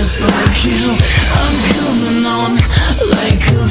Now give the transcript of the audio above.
just like you. I'm coming on like a